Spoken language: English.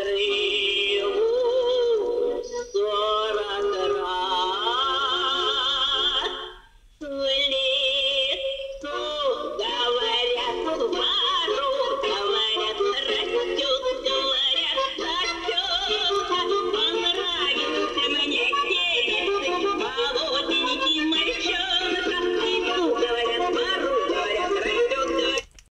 Hare